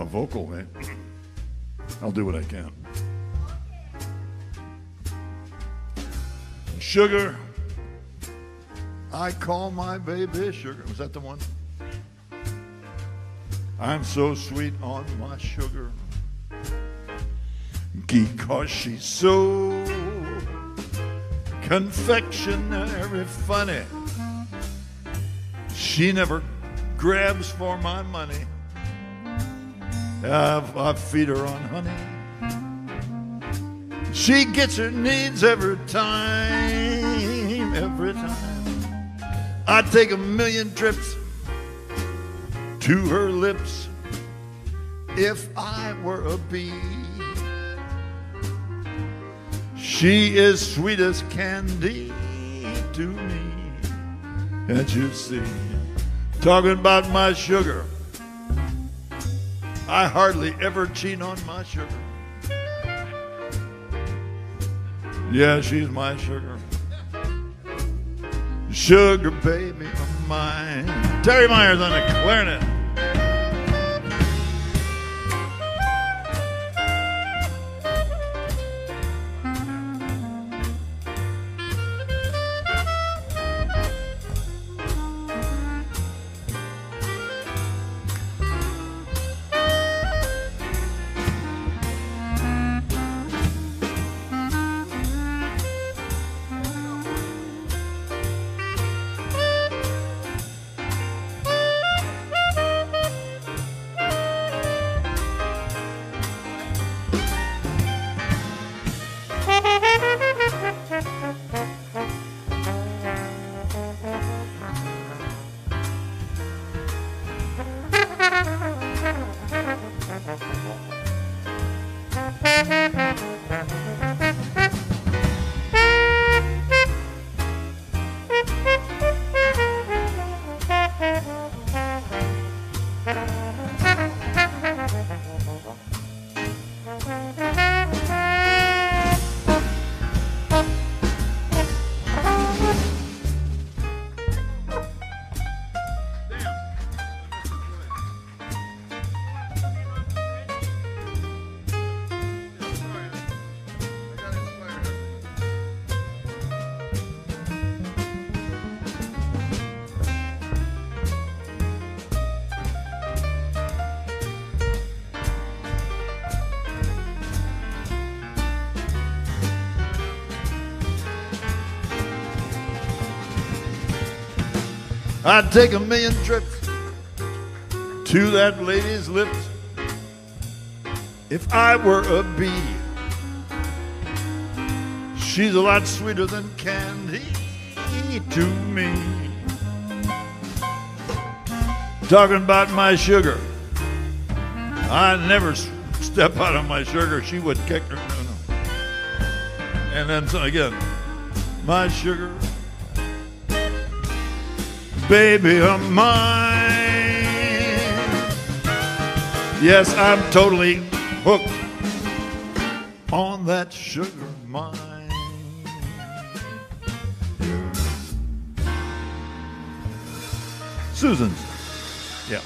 a vocal, eh? I'll do what I can. Sugar. I call my baby sugar. Was that the one? I'm so sweet on my sugar because she's so confectionery funny. She never grabs for my money. I, I feed her on honey. She gets her needs every time, every time. I'd take a million trips to her lips if I were a bee. She is sweet as candy to me. Can't you see? Talking about my sugar. I hardly ever cheat on my sugar. Yeah, she's my sugar. Sugar baby of mine. Terry Myers on the clarinet. I'd take a million trips to that lady's lips if I were a bee. She's a lot sweeter than candy to me. Talking about my sugar. I never step out of my sugar. She would kick her. No, no. And then again, my sugar baby of mine. Yes, I'm totally hooked on that sugar mine. Susan's. Yeah.